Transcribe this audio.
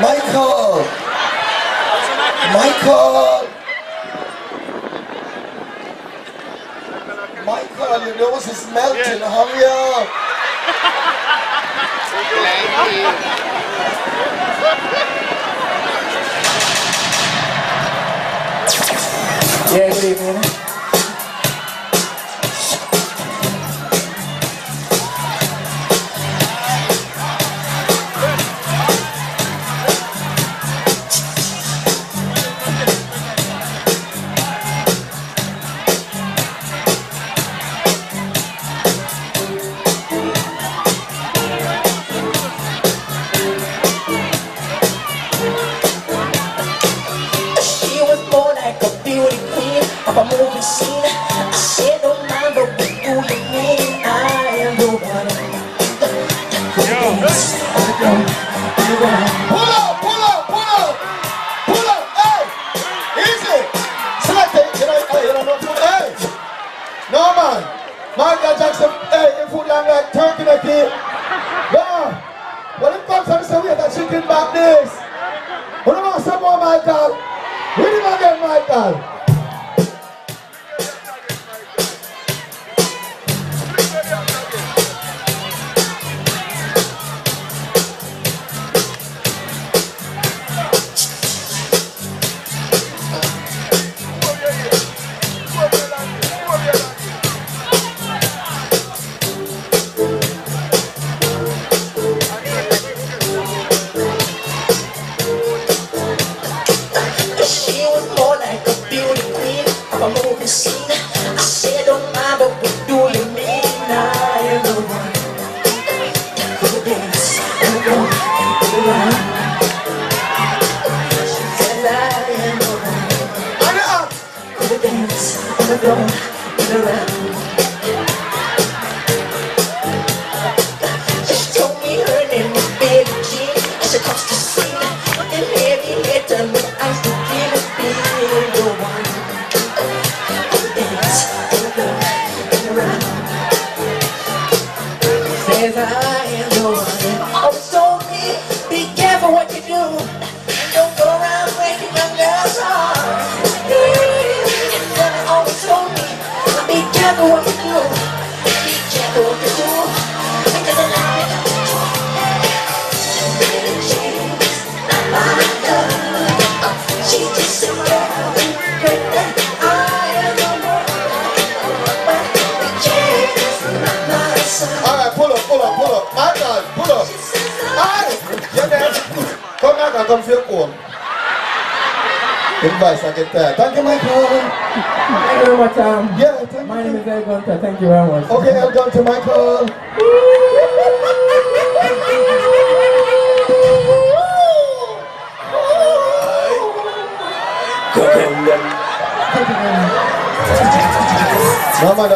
Michael! Michael! Michael, your nose is melting, yeah. hurry up! yeah, good evening. Michael Jackson, hey, you food long like turkey neck here. No. When it comes to the way that chicken back this. What about some more, Michael? Hit him again, Michael. Dance, around, around. Careful what you do Be careful what you do Because I like she just said, I am the one. Change my son. All right, pull up, pull up, pull up. Michael, pull up. Hey, you there? Come back and come feel cool advice, I. Thank you, Mike Holland. Thank you very much. Um, yeah, thank my you. name is Eric Gunter. Thank you very much. Okay, El Gunter, go, Holland. Mama,